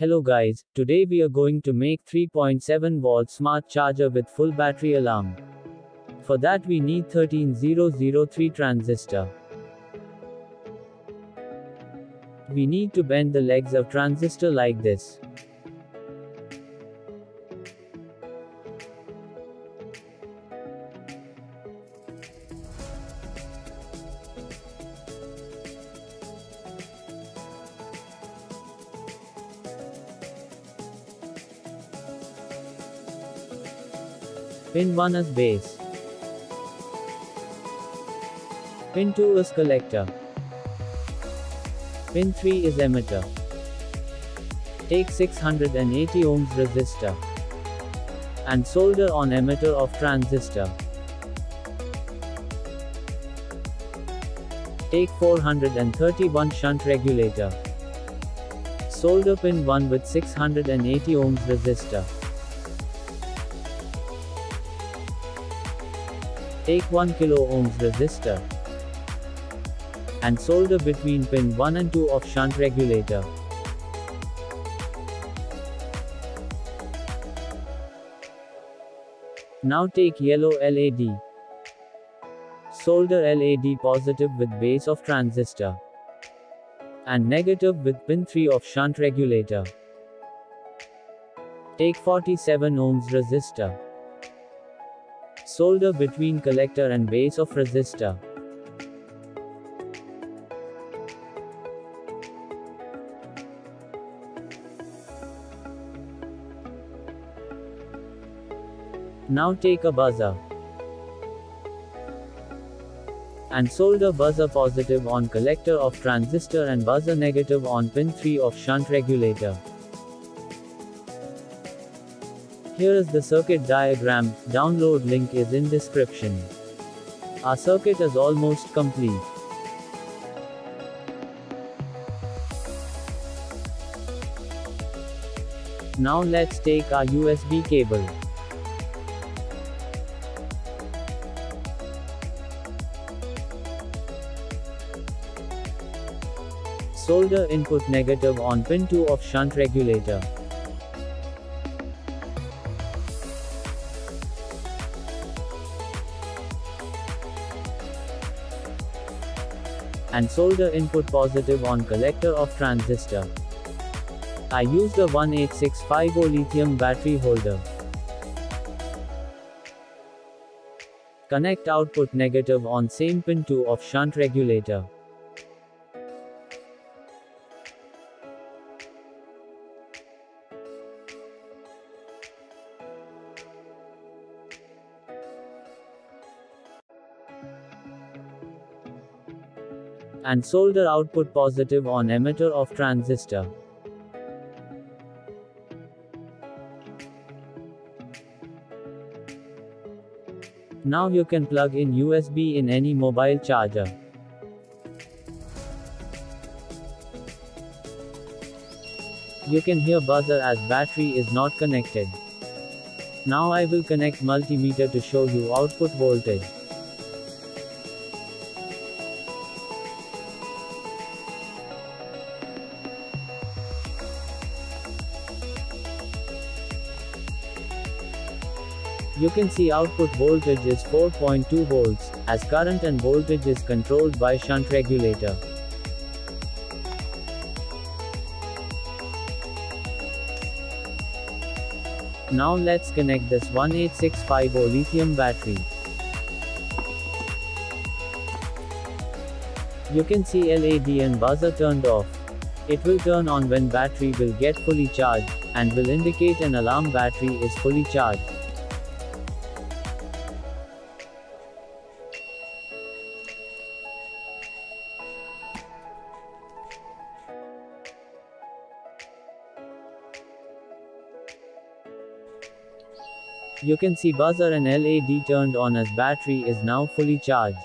Hello guys, today we are going to make 3.7 volt smart charger with full battery alarm. For that we need 13003 transistor. We need to bend the legs of transistor like this. Pin 1 is base. Pin 2 is collector. Pin 3 is emitter. Take 680 ohms resistor and solder on emitter of transistor. Take 431 shunt regulator. Solder pin 1 with 680 ohms resistor. Take 1 kilo ohms resistor and solder between pin 1 and 2 of shunt regulator. Now take yellow LED. Solder LED positive with base of transistor and negative with pin 3 of shunt regulator. Take 47 ohms resistor. Solder between collector and base of resistor. Now take a buzzer and solder buzzer positive on collector of transistor and buzzer negative on pin 3 of shunt regulator. Here is the circuit diagram, download link is in description. Our circuit is almost complete. Now let's take our USB cable. Solder input negative on pin 2 of shunt regulator. And solder input positive on collector of transistor. I used a 18650 lithium battery holder. Connect output negative on same pin 2 of shunt regulator. And solder output positive on emitter of transistor. Now you can plug in USB in any mobile charger. You can hear buzzer as battery is not connected. Now I will connect multimeter to show you output voltage. You can see output voltage is 4.2 volts, as current and voltage is controlled by shunt regulator. Now let's connect this 18650 lithium battery. You can see LED and buzzer turned off. It will turn on when battery will get fully charged, and will indicate an alarm battery is fully charged. You can see buzzer and LED turned on as battery is now fully charged.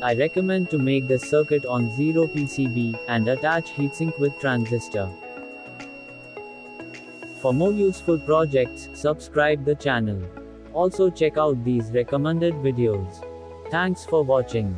I recommend to make this circuit on 0 PCB, and attach heatsink with transistor. For more useful projects, subscribe the channel. Also check out these recommended videos. Thanks for watching.